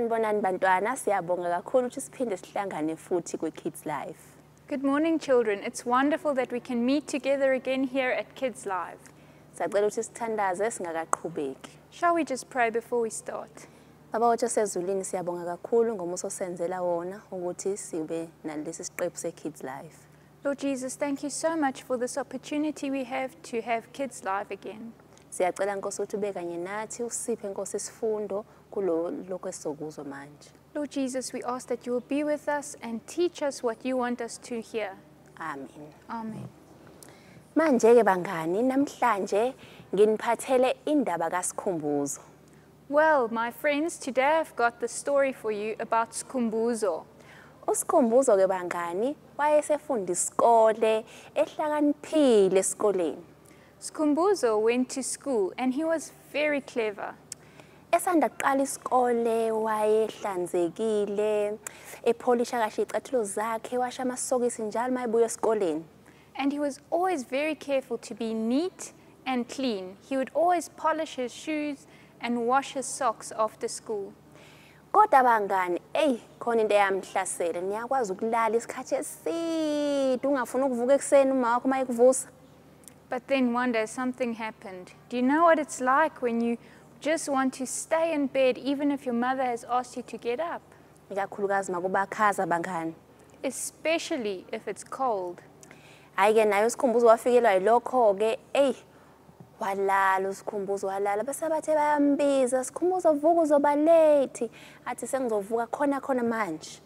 Sanibonani bantwana, siyabonga kakhulu ukuthi siphinde sihlangane futhi kwi-Kids Live. Good morning, children. It's wonderful that we can meet together again here at Kids Live. Siyacela ukuthi sithandaze singakaqhubeki. Shall we just pray before we start? Baba wethu osezulwini siyabonga kakhulu ngomuso osenzela wona ukuthi sibe nalesi siqephu se-Kids Live. Lord Jesus, thank you so much for this opportunity we have to have Kids Live again. Siyacela Nkosi ukuthi ube kanye nathi usiphe Nkosi isifundo kulo esizokuzwa manje. Lord Jesus, we ask that you will be with us and teach us what you want us to hear. Amen. Amen. Manje ke bangani namhlanje nginiphathele indaba kaSikhumbuzo. Well, my friends, today I've got the story for you about Skumbuzo. usikhumbuzo ke bangani wayesefunda isikole ehlakaniphile esikoleni Skumbuzo went to school and he was very clever. Esanda kuqala isikole wayehlanzekile epholisha kahle iy'cathulo zakhe washa amasokisi njalo uma ebuya esikoleni And he was always very careful to be neat and clean. He would always polish his shoes and wash his socks after school. kodwa bangani eyi khona into eyamhlasela niyakwazi ukulala isikhathi eside ungafuni ukuvuka ekuseni uma wakho uma ekuvusa But then one day something happened. Do you know what it's like when you just want to stay in bed even if your mother has asked you to get up? ikakhulukazi uma bangani Especially if it's cold. hhayi-ke naye usikhumbuzo wafikelwa yilokho-ke eyi walala usikhumbuzo walala bese bathe bayambiza sikhumbuzo vuka uzoba late athi sengizovuka khona khona manje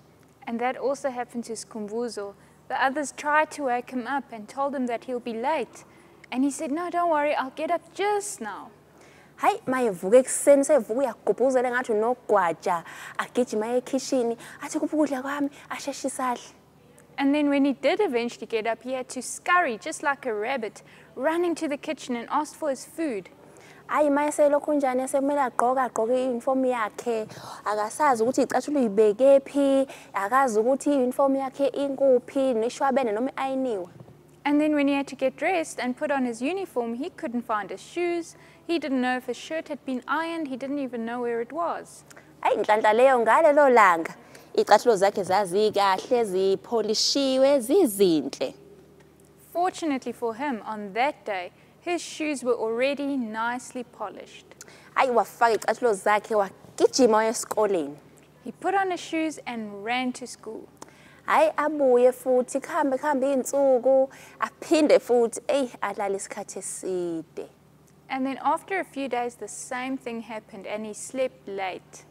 And that also happened to Skumbuzo. The others tried to wake him up and told him that he'll be late. And he said, No, don't worry, I'll get up just now. Hayi uma evuka ekuseni sevuka uyagubhuzela ngathi unogwaja agijima ekhishini athi kuphi ukudla kwami asheshe isadle. And then when he did eventually get up, he had to scurry just like a rabbit, running to the kitchen and ask for his food. hhayi uma eselokhu njani esekumele agqoke agqoke i-uniform yakhe. Akasazi ukuthi iy'cathulo uyibekephi akazi ukuthi i-uniform yakhe inkuphi nishwabene noma i-ayiniwe. And then when he had to get dressed and put on his uniform, he couldn't find his shoes. He didn't know if his shirt had been ironed. He didn't even know where it was. hayi nhlanhla leyo ngalelo langa iy'cathulo zakhe zazikahle zipholishiwe zizinhle Fortunately for him, on that day, his shoes were already nicely polished. hayi wafaka iy'cathulo zakhe wagijima waya esikoleni He put on his shoes and ran to school. Hhayi abuye futhi kuhambe kuhambe iy'nsuku aphinde futhi eyi alale isikhathi eside. And then after a few days, the same thing happened and he slept late.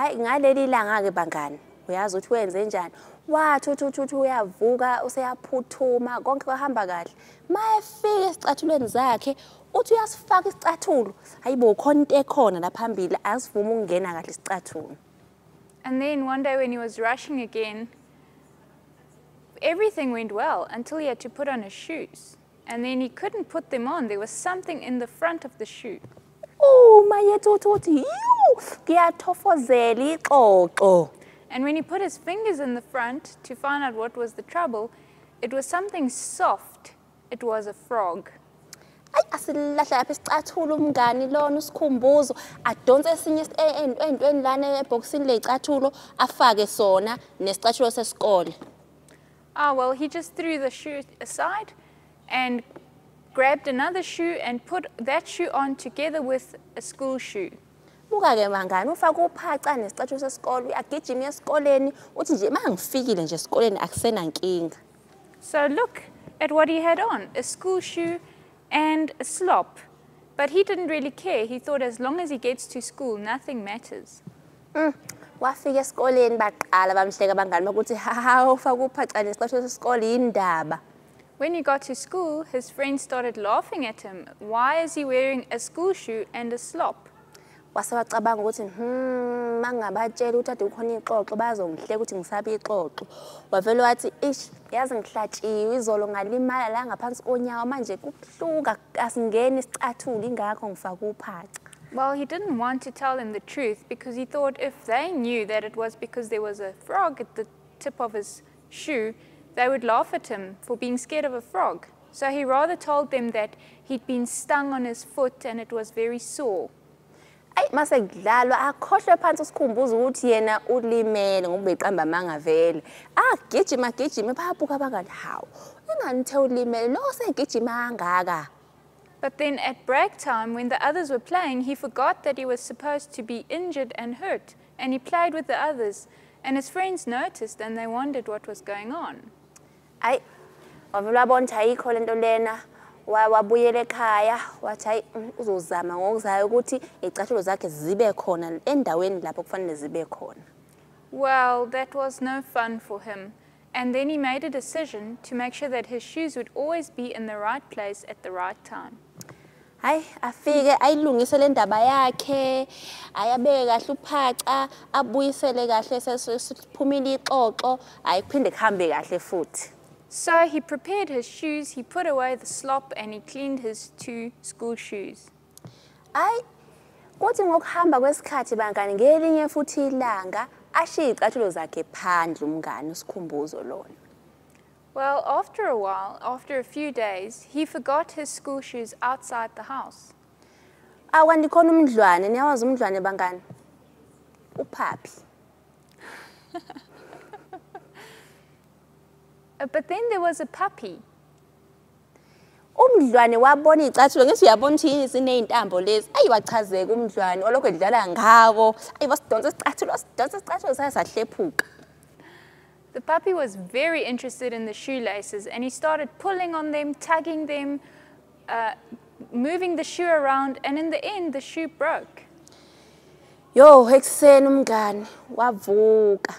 hayi ngaleli langa-ke bangani? Uyazi ukuthi wenze njani? Wathi uthi uthi uthi uyavuka useyaphuthuma konke kwahamba kahle. Ma efika esicathulweni zakhe uthi uyasifaka isicathulo. Hayi bo khona into ekhona la phambili asivuma ukungena kahle isicathulo. And then one day when he was rushing again, everything went well until he had to put on his shoes. And then he couldn't put them on. There was something in the front of the shoe. Oh, uthi uthi yu kuyathofozela ixoxo And when he put his fingers in the front to find out what was the trouble, it was something soft. It was a frog. ayi asilahla lapha isicathulo umngani lona usikhumbuzo adonse esinye ey'ntweni lana ebhokisini ley'cathulo afake sona nesicathulo sesikole Ah, well, he just threw the shoe aside and grabbed another shoe and put that shoe on together with a school shoe. buka-ke bangani ufake uphaca nesicathulo sesikole uyagijima esikoleni uthi nje uma ngifikile nje esikoleni akusenankinga So look at what he had on a school shoe and a slop. But he didn't really care. He thought as long as he gets to school, nothing matters. Mm, wafika esikoleni baqala bamhleka abangani bakuthi haha ufake uphaca nesicathulo sesikole yindaba When he got to school, his friends started laughing at him. Why is he wearing a school shoe and a slop? wase wacabanga ukuthi hmm mangabatshela ukuthi ade kukhona ixoxo bazongihleka ukuthi ngisabe ixoxo wavele wathi ish yazi ngihlatshiwe izolo ngalimala la ngaphansi konyawo manje kubuhluka asingeni isicathulo ingakho ngifake uphaca Well, he didn't want to tell them the truth because he thought if they knew that it was because there was a frog at the tip of his shoe, they would laugh at him for being scared of a frog. So he rather told them that he'd been stung on his foot and it was very sore. ayi mase kudlalwa akhohlwe phansi usikhumbuza ukuthi yena ulimele ngoba beqamba amanga vele agijima ah, gijima bayabuka abangani hawu ingani uthe ulimele lo segijima kangaka But then at break time, when the others were playing, he forgot that he was supposed to be injured and hurt, and he played with the others. And his friends noticed and they wondered what was going on. ayi wavele wabona ukuthi ayikho lento lena wa- wabuyela ekhaya wathi hayi mm, uzozama ngokuzayo ukuthi iy'cathulo zakhe zibe khona endaweni lapho kufanele zibe khona Well, that was no fun for him. And then he made a decision to make sure that his shoes would always be in the right place at the right time. Hayi afike ayilungise le ndaba yakhe ayabeke kahle uphaca abuyisele kahle sesiphumile ixoxo. Hayi kuphinde kuhambe kahle futhi. So he prepared his shoes, he put away the slop, and he cleaned his two school shoes. hayi kuthi ngokuhamba kwesikhathi bangani ngelinye futhi ilanga ashiye iy'cathulo zakhe phandle umngani usikhumbuzo lona. Well, after a while, after a few days, he forgot his school shoes outside the house. akanti khona umdlwane. Niyawazi umdlwane bangani? Uphaphi. Uh, But then there was a puppy. umdlwane wabona iy'cathulo. Ngithi uyabona ukuthi yini ziney'ntambo lezi? Ayi wachazeka umdlwane. Olokhu edlala ngako. Ayi wasidonsa isicathulo wasidonsa isicathulo saye sahlephuka The puppy was very interested in the shoelaces and he started pulling on them, tugging them, uh, moving the shoe around, and in the end, the shoe broke. yo wavuka.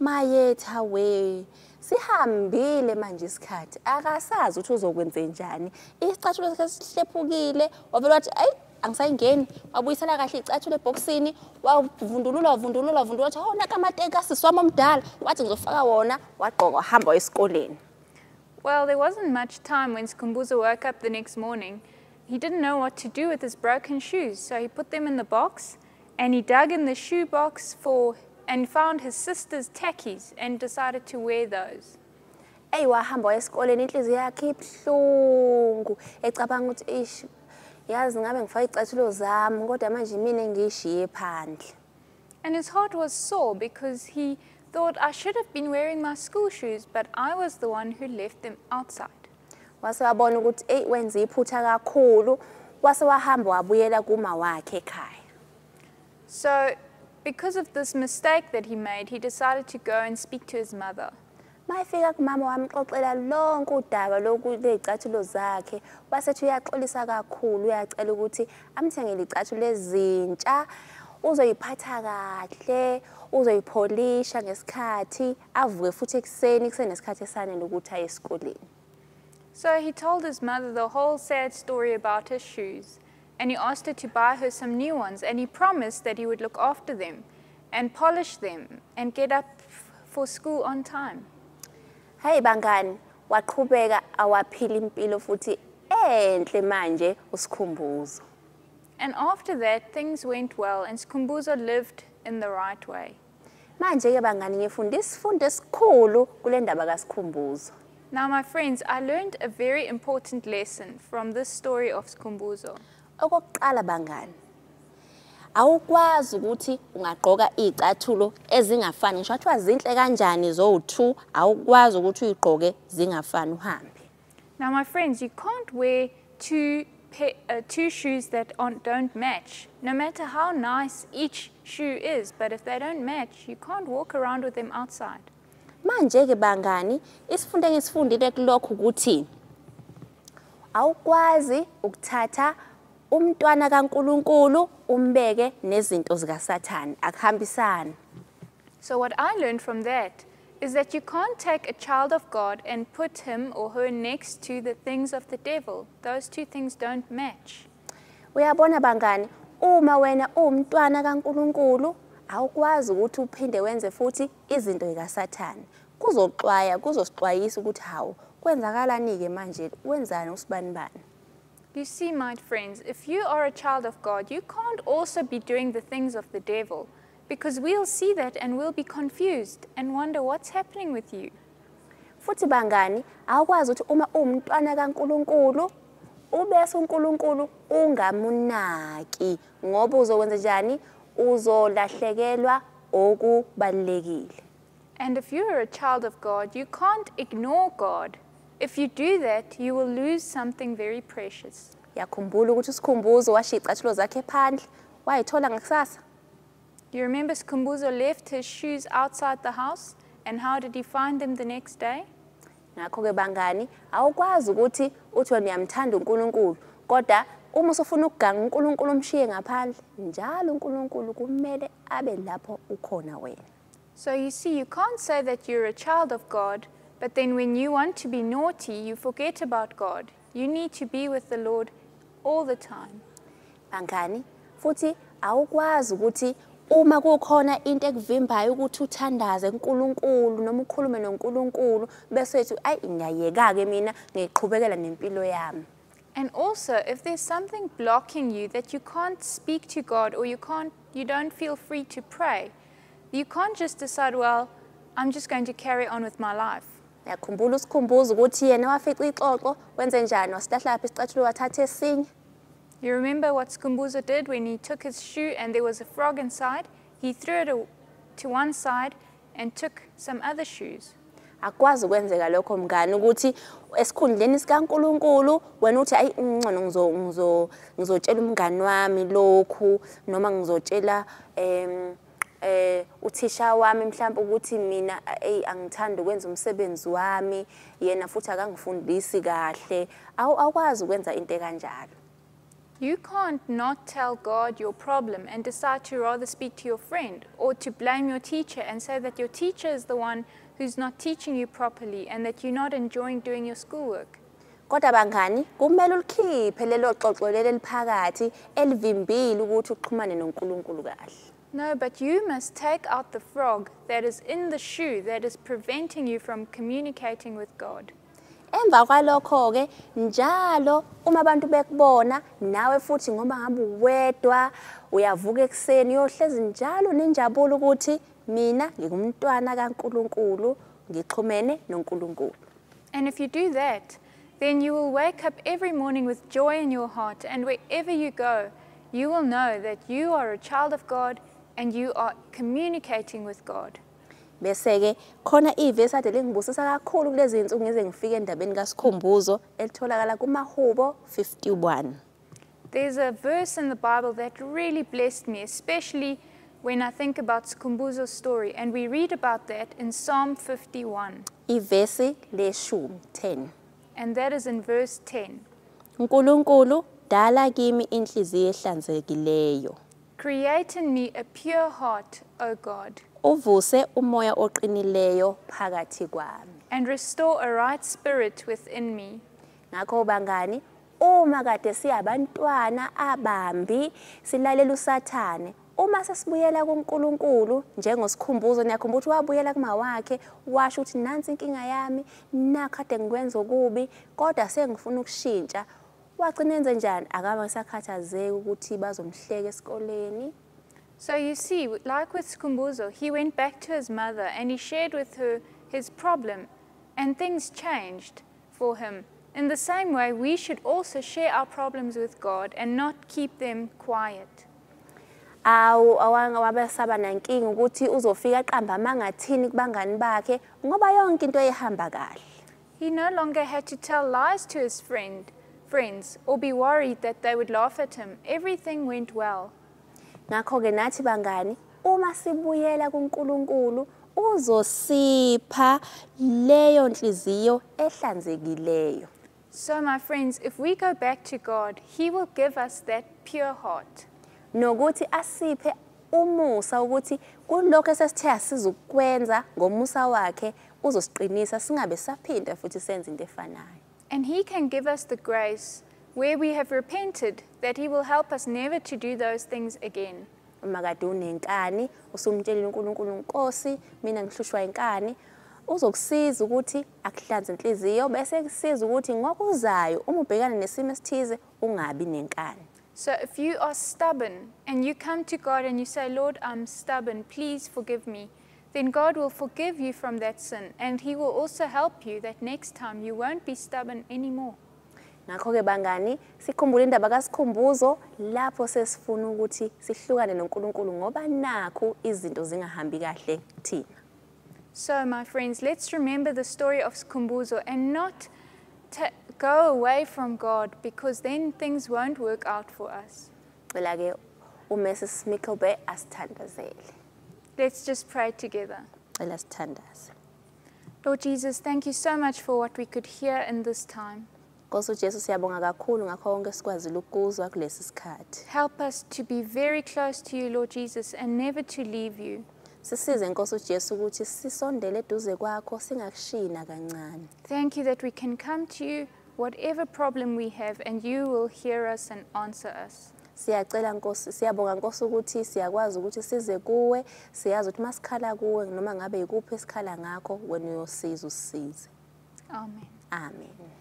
Mayetha we sihambile manje isikhathi. Akasazi ukuthi njani wavele wathi ayi angisayingeni wabuyisela kahle icathulo ebhokisini wavundulula wavundulula wavundulula wathi hawu nakamateka sisi wami omdala wathi ngizofaka wona wagqoka wahamba esikoleni Well, there wasn't much time when Skumbuza woke up the next morning. He didn't know what to do with his broken shoes, so he put them in the box and he dug in the shoe box for and found his sister's tackies and decided to wear those. eyi wahamba waya esikoleni inhliziyo yakhe ibuhlungu ecabanga ukuthi yazi ngabe ngifake iy'cathulo zami kodwa manje mina engiyishiye phandle And his heart was sore because he thought I should have been wearing my school shoes, but I was the one who left them outside. wase wabona ukuthi eyi wenze iphutha kakhulu wase wahamba wabuyela kuma wakhe ekhaya So, because of this mistake that he made, he decided to go and speak to his mother. Mayefika kumama wamxoxela lonke udaba lokuy'cathulo zakhe wasethi uyaxolisa kakhulu uyacela ukuthi amthengele iy'cathulo ezintsha uzoyiphatha kahle uzoyipholisha ngesikhathi avuke futhi ekuseni kusenesikhathi esanele ukuthi aye esikoleni So he told his mother the whole sad story about his shoes, and he asked her to buy her some new ones, and he promised that he would look after them and polish them and get up for school on time. Hayi bangani waqhubeka awaphila impilo futhi enhle manje usikhumbuzo And after that, things went well, and Skumbuza lived in the right way. manje ke bangani ngifunde isifundo esikhulu kule ndaba kasikhumbuzo Now, my friends, I learned a very important lesson from this story of Skumbuzo. okokuqala bangani awukwazi ukuthi ungagqoka iy'cathulo ezingafani ngisho wathiwa zinhle kanjani zowu-two awukwazi ukuthi uyigqoke zingafani uhambe Now, my friends, you can't wear two, uh, two shoes that don't match, no matter how nice each shoe is. But if they don't match, you can't walk around with them outside. manje-ke bangani isifundo engisifundile kulokhu ukuthi awukwazi ukuthatha umntwana kankulunkulu umbeke nezinto zikasathane akuhambisani So, what I learned from that is that you can't take a child of God and put him or her next to the things of the devil. Those two things don't match. uyabona bangani? Uma wena uwumntwana kankulunkulu awukwazi ukuthi uphinde wenze futhi izinto zikasathane. Kuzoxwaya kuzosixwayisa ukuthi hawu kwenzakalani-ke manje? Wenzani? Usibanibani You see, my friends, if you are a child of God, you can't also be doing the things of the devil because we'll see that and we'll be confused and wonder what's happening with you. futhi bangani awukwazi ukuthi uma uwumntwana kankulunkulu ubese uNkulunkulu ungamunaki ngoba uzokwenza njani uzolahlekelwa okubalekile And if you are a child of God, you can't ignore God. If you do that, you will lose something very precious. yakhumbula ukuthi usikhumbuzo washiya icathulo zakhe phandle wayithola ngakusasa You remember Skumbuzo left his shoes outside the house, and how did he find them the next day? ngakho-ke bangani awukwazi ukuthi uthi wena uyamthanda unkulunkulu kodwa uma usufuna ukuganga unkulunkulu umshiye ngaphandle njalo unkulunkulu kumele abe lapho ukhona wena So you see, you can't say that you're a child of God, but then when you want to be naughty, you forget about God. You need to be with the Lord all the time. bangani futhi awukwazi ukuthi uma kukhona into ekuvimbayo ukuthi uthandaze uNkulunkulu noma ukhulume noNkulunkulu bese uthi ayi ngiyayeka-ke mina ngiqhubekela nempilo yami And also, if there's something blocking you that you can't speak to God or you can't you don't feel free to pray, you can't just decide, well, I'm just going to carry on with my life. Yakhumbula usikhumbuza ukuthi yena wafica ixoxo wenze njani wasihlahla lapha isicathulo wathatha esinye You remember what Skumbuzo did when he took his shoe and there was a frog inside? He threw it a- to one side and took some other shoes. akwazi ukwenzeka lokho mngani ukuthi esikhundleni sikaNkuluNkulu wena uthi ayi ngcono ngizo ngizo ngizotshela umngani wami lokhu noma ngizotshela em eh uthisha wami mhlawumbe ukuthi mina ey angithandi ukwenza umsebenzi wami yena futhi akangifundisi kahle. Awu awukwazi ukwenza into kanjalo You can't not tell God your problem and decide to rather speak to your friend or to blame your teacher and say that your teacher is the one who's not teaching you properly and that you're not enjoying doing your schoolwork. kodwa bangani kumele ulikhiphe lelo xoxo leli eliphakathi elivimbile ukuthi uxhumane noNkulunkulu kahle. No, but you must take out the frog that is in the shoe that is preventing you from communicating with God. emva kwalokho ke njalo uma abantu bekubona nawe futhi ngoba ngabe uwedwa uyavuka ekseni uyohlezi njalo nenjabulo ukuthi mina ngingumntwana kaNkuluNkulu ngixhumene noNkulunkulu And if you do that, then you will wake up every morning with joy in your heart, and wherever you go, you will know that you are a child of God and you are communicating with God. bese ke khona ivesi ade lingibusisa kakhulu kulezi ngize ngifike endabeni kaSikhumbuzo elitholakala kumahubo 51 There's a verse in the Bible that really blessed me, especially when I think about Skumbuzo's story, and we read about that in Psalm 51, ivesi leshumi 10 and that is in verse 10. uNkulunkulu dala kimi inhliziyo ehlanzekileyo Create in me a pure heart, O God, uvuse umoya oqinileyo phakathi kwami and restore a right spirit within me. ngakho bangani uma kade siyabantwana abambi silalela usathane uma sesibuyela kuNkulunkulu njengosikhumbuzo niyakhumbula ukuthi wabuyela kuma wakhe washo ukuthi nansi inkinga yami nakade ngikwenza okubi kodwa sengifuna ukushintsha wagcina enze njani akaba ngisakhathazeki ukuthi bazomhleka esikoleni So you see, like with Skumbuzo, he went back to his mother and he shared with her his problem, and things changed for him. In the same way, we should also share our problems with God and not keep them quiet. awu nankinga ukuthi uzofika aqamba kubangani bakhe ngoba yonke into kahle He no longer had to tell lies to his friend, friends or be worried that they would laugh at him. Everything went well. ngakho-ke nathi bangani uma sibuyela kuNkulunkulu uzosipha leyo nhliziyo ehlanzekileyo So, my friends, if we go back to God, He will give us that pure heart. nokuthi asiphe umusa ukuthi kulokho esesithe asizukwenza ngomusa wakhe uzosiqinisa singabe saphinda futhi senze into efanayo And He can give us the grace where we have repented that He will help us never to do those things again. uma kade unenkani usumtshelile uNkulunkulu Nkosi mina ngihlushwa inkani uzokusiza ukuthi akuhlanze inhliziyo bese kusiza ukuthi ngokuzayo uma ubhekana nesimo esithize ungabi nenkani So, if you are stubborn and you come to God and you say, Lord, I'm stubborn, please forgive me, then God will forgive you from that sin and He will also help you that next time you won't be stubborn anymore. ngakho-ke bangani sikhumbule indaba kasikhumbuzo lapho sesifuna ukuthi sihlukane nonkulunkulu ngoba nakhu izinto zingahambi kahle kuthina So, my friends, let's remember the story of Skumbuzo and not go away from God because then things won't work out for us. cela-ke umrs mickelbe asithandazele Let's just pray together. Let's cela us. Lord Jesus, thank you so much for what we could hear in this time. nkosi ujesu siyabonga kakhulu ngakho konke sikwazile ukuzwa kulesi sikhathi Help us to be very close to you, Lord Jesus, and never to leave you. sisize nkosi ujesu ukuthi sisondele eduze kwakho singakushiyi nakancane Thank you that we can come to you, whatever problem we have, and you will hear us and answer us. Siyacela nkosi siyabonga nkosi ukuthi siyakwazi ukuthi size kuwe siyazi ukuthi masikhala kuwe noma ngabe yikuphi esikhala ngakho wena uyosiza usisize Amen. amen